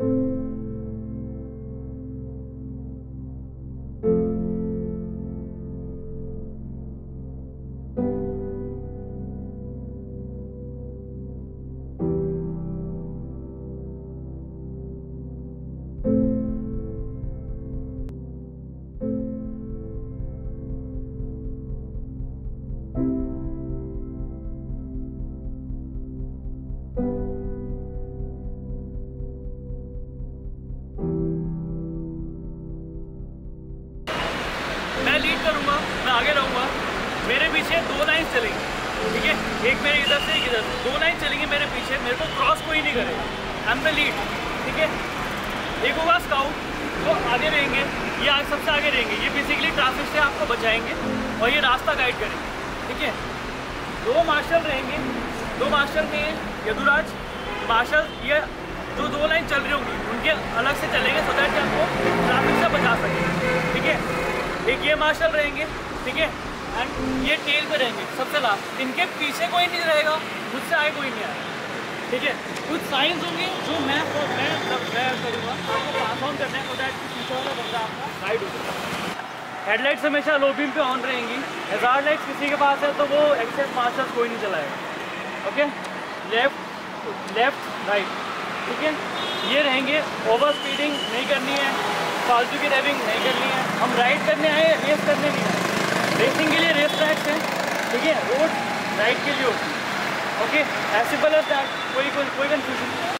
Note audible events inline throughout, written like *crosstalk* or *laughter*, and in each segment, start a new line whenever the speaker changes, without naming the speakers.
मैं आगे रहूँगा। मेरे पीछे दो लाइन चलेंगी, ठीक है? एक मेरे इधर से एक इधर। से दो लाइन चलेंगी मेरे पीछे, मेरे को क्रॉस कोई नहीं करेगा। एम द लीड ठीक है? एक होगा स्काउट वो आगे रहेंगे, ये आगे सबसे आगे रहेंगे। ये बेसिकली ट्रैफ़िक से आपको बचाएँगे और ये रास्ता गाइड करेंगे, ठीक है? दो मार्शल रहेंगे। दो मार्शल में यदुराज मार्शल ये जो दो लाइन चल रही होंगी, उनके अलग से चलेंगे सो दैट आपको ट्रैफ़िक से बचा सकें, ठीक है? एक ये मार्शल रहेंगे, ठीक है? एंड ये टेल पे रहेंगे, सबसे लास्ट इनके पीछे कोई नहीं रहेगा, मुझसे आए कोई नहीं आएगा, ठीक है? कुछ साइंस होंगे जो मैं मैं मैं करूँगा। आपको पास ऑन करना है आपका हो जाएगा। हेडलाइट्स हमेशा लो पे ऑन रहेंगी। हज़ार लाइट्स किसी के पास है तो वो एक्सेस मार्शल कोई नहीं चलाएगा ओके लेफ़्ट लेफ़्ट राइट ठीक है? ये रहेंगे ओवर स्पीडिंग नहीं करनी है। फालतू की ड्राइविंग नहीं करनी है। हम राइड करने आए रेस करने नहीं आए। रेसिंग के लिए रेस ट्रैक्स हैं। ठीक है रोड राइड के लिए होती है। Okay as simple as that कोई कोई कंफ्यूजन नहीं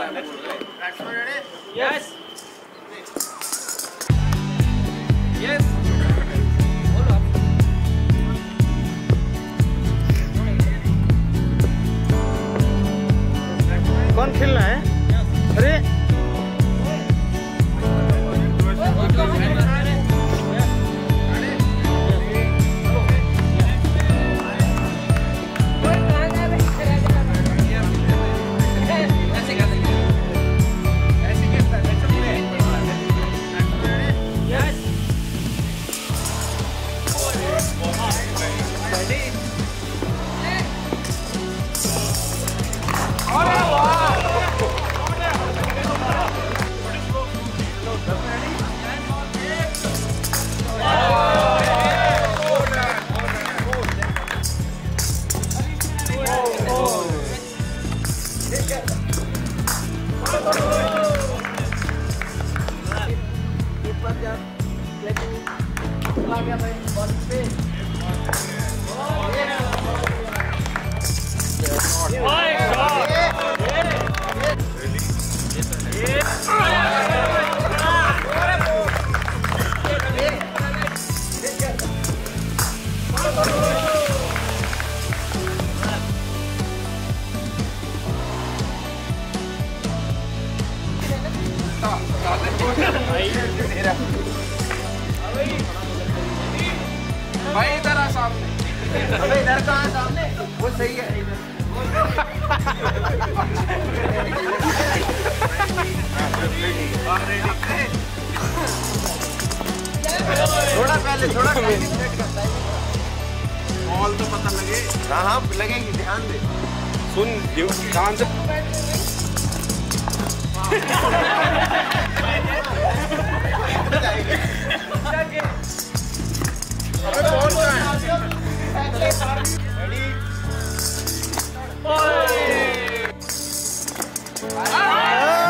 Yes. Yes.
कौन खेलना है अरे
भाई इधर आ सामने।
अबे इधर कहाँ सामने। वो सही है। थोड़ा *laughs*
तो पता लगे।
हाँ हाँ लगेगी ध्यान दे।
सुन ध्यान से
अबे बॉल कहाँ है
Oy.
आ